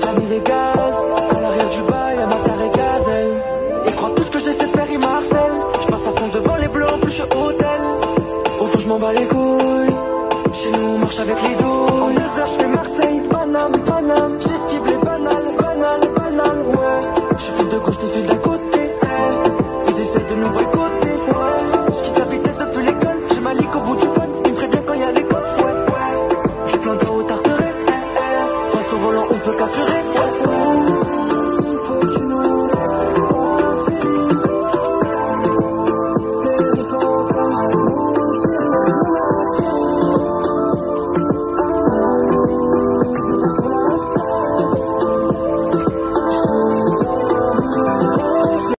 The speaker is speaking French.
déjà mis les gaz. À l'arrière du bail, à ma et gazelle. Ils croient tous que j'essaie de faire, ils marcellent. Je passe à fond devant les bleus, en plus je hôtel. Au fond, je m'en bats les couilles. Chez nous, on marche avec les douilles. Deux heures, je fais Marseille, Paname, Paname. J'esquive les banales, banales, banales, ouais. Je fais de gauche, je fais peut qu'assurer